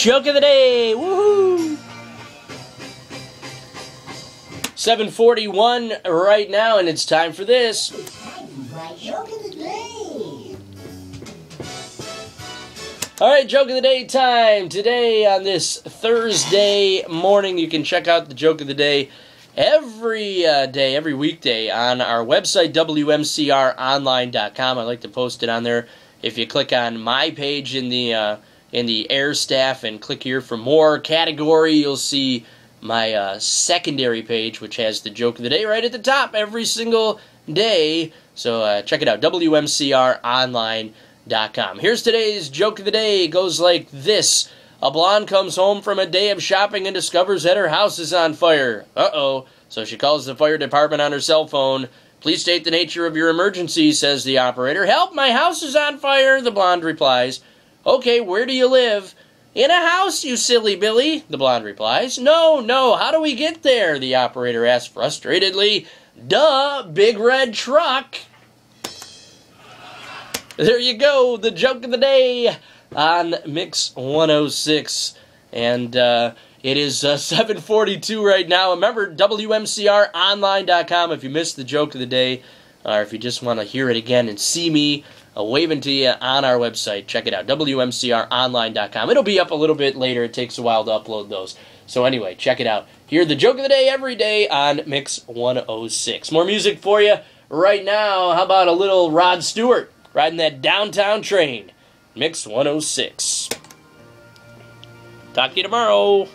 Joke of the day. Woohoo! 741 right now, and it's time for this. All right, joke of the day time. Today on this Thursday morning, you can check out the joke of the day every uh, day, every weekday on our website, WMCRonline.com. I like to post it on there. If you click on my page in the uh, in the air staff and click here for more category, you'll see my uh, secondary page, which has the joke of the day right at the top every single day. So uh, check it out, WMCRonline.com. Here's today's joke of the day. It goes like this. A blonde comes home from a day of shopping and discovers that her house is on fire. Uh oh. So she calls the fire department on her cell phone. Please state the nature of your emergency, says the operator. Help, my house is on fire, the blonde replies. Okay, where do you live? In a house, you silly Billy, the blonde replies. No, no, how do we get there? The operator asks frustratedly. Duh, big red truck. There you go, the joke of the day on Mix 106. And uh, it is uh, 742 right now. Remember, WMCRonline.com if you missed the joke of the day, or if you just want to hear it again and see me uh, waving to you on our website. Check it out, WMCRonline.com. It'll be up a little bit later. It takes a while to upload those. So anyway, check it out. Hear the joke of the day every day on Mix 106. More music for you right now. How about a little Rod Stewart? riding that downtown train. Mix 106. Talk to you tomorrow.